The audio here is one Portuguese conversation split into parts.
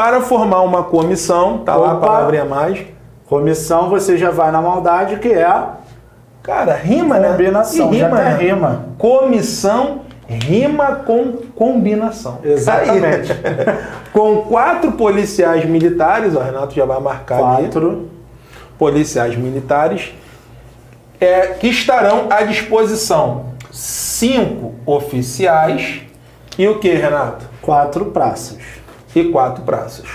Para formar uma comissão, tá lá a Opa. palavrinha mágica. Comissão, você já vai na maldade, que é Cara, rima, né? combinação. E já rima, tem né? rima. Comissão rima com combinação. Exatamente. Aí, com quatro policiais militares, o Renato já vai marcar ali. Quatro. policiais militares é, que estarão à disposição cinco oficiais e o que, Renato? Quatro praças. E quatro praças.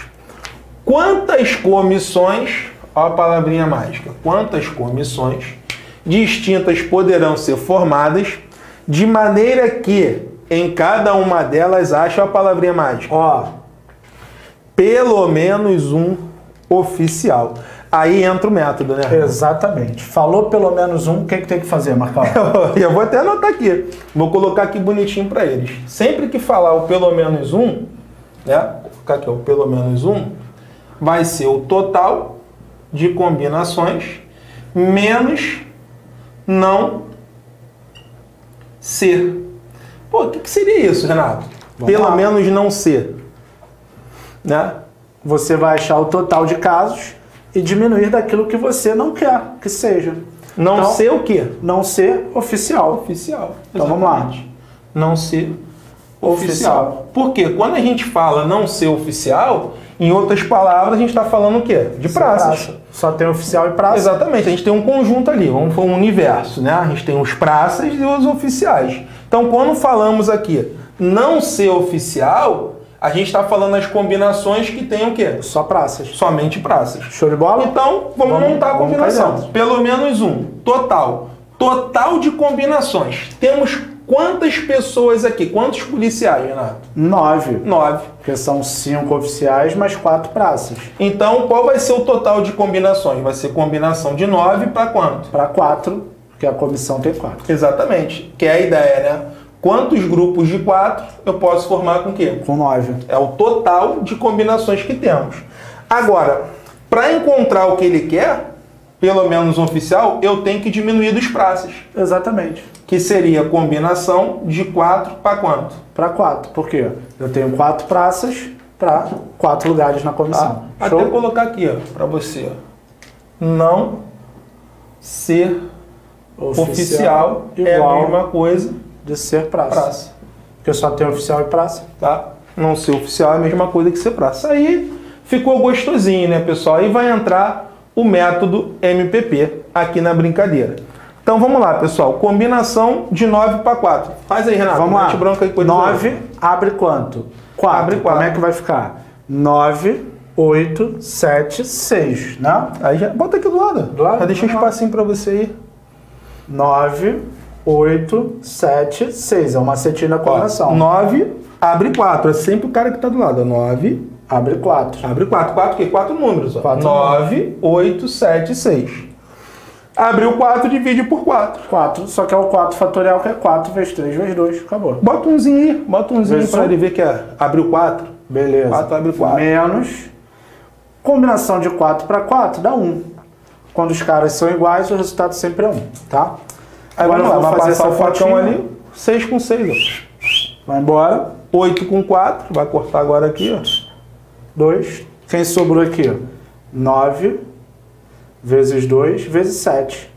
Quantas comissões, ó a palavrinha mágica, quantas comissões distintas poderão ser formadas de maneira que em cada uma delas acha a palavrinha mágica? Ó, Pelo menos um oficial. Aí entra o método, né? exatamente. Falou pelo menos um, o que, que tem que fazer, Marcão? Eu vou até anotar aqui. Vou colocar aqui bonitinho para eles. Sempre que falar o pelo menos um, né? Vou colocar aqui o pelo menos um, vai ser o total de combinações menos não ser. Pô, o que, que seria isso, Renato? Vamos pelo lá. menos não ser. Né? Você vai achar o total de casos e diminuir daquilo que você não quer que seja. Não Então, ser o quê? Não ser oficial. Oficial. Então vamos lá. Exatamente. Não ser oficial. Porque quando a gente fala não ser oficial, em outras palavras, a gente está falando o quê? De praças. Praça. Só tem oficial e praça. Exatamente, a gente tem um conjunto ali, vamos falar um universo, né? A gente tem os praças e os oficiais. Então, quando falamos aqui não ser oficial, a gente está falando as combinações que tem o quê? Só praças. Somente praças. Show de bola? Então, vamos, Vamos- montar a combinação. Pelo menos um. Total. Total de combinações. Temos quantas pessoas aqui? Quantos policiais, Renato? Nove. Nove. Porque são cinco oficiais mais quatro praças. Então, qual vai ser o total de combinações? Vai ser combinação de nove para quanto? Para quatro, porque a comissão tem quatro. Exatamente. Que é a ideia, né? Quantos grupos de quatro eu posso formar com o quê? Com nove. É o total de combinações que temos. Agora, para encontrar o que ele quer, pelo menos um oficial, eu tenho que diminuir dos praças. Exatamente. que seria a combinação de 4 para quanto? Para quatro. Por quê? Eu tenho quatro praças para quatro lugares na comissão. Tá? Até colocar aqui, ó, para você. ó. Não ser oficial, é a mesma coisa de ser praça. praça, Porque só tem oficial e praça. tá? Não ser oficial é a mesma coisa que ser praça. Aí ficou gostosinho, né, pessoal? Aí vai entrar o método MPP aqui na brincadeira. Então vamos lá, pessoal. Combinação de 9 para 4. Faz aí, Renato. Vamos lá. bronca aí com eles aí. 9 abre quanto? 4. Abre quatro. Como é que vai ficar? 9, 8, 7, 6, né? Aí já bota aqui do lado. Do lado? Já deixa um lá. espacinho para você aí. 9, 8, 7, 6. É uma setinha na combinação. 9, abre 4. É sempre o cara que tá do lado. 9, Abre 4. abre 4. 4 que? 4 números. Ó. Quatro 9, 8, 7, 6. Abriu 4, divide por 4. 4, só que é o 4 fatorial, que é 4 vezes 3 vezes 2. Acabou. Bota umzinho aí. Bota umzinho Vezes para um. ele ver que é, abriu 4. Beleza. 4 abre 4. Menos. Combinação de 4 para 4 dá 1. Quando os caras são iguais, o resultado sempre é 1, tá? Aí Agora vamos eu vou fazer passar o essa facão ali. 6 com 6, Vai embora. ó. 8 com 4. Vai cortar agora aqui, ó. 2. Quem sobrou aqui? 9 vezes 2 vezes 7.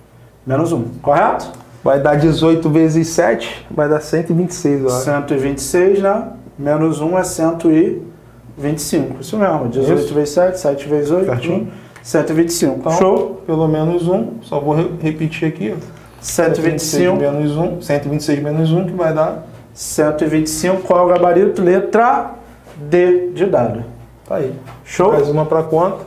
Menos 1. Correto? Vai dar 18 vezes 7. Vai dar 126, ó. 126, né? Menos 1 é 125. Isso mesmo. 18 Isso. vezes 7, 7 vezes 8. Certinho. 125. Então, Show? Pelo menos um. Só vou re- repetir aqui, ó. 125. menos 1, 126 menos 1, que vai dar. 125. Qual é o gabarito? Letra D de dado. Tá aí. Show? Mais uma para conta.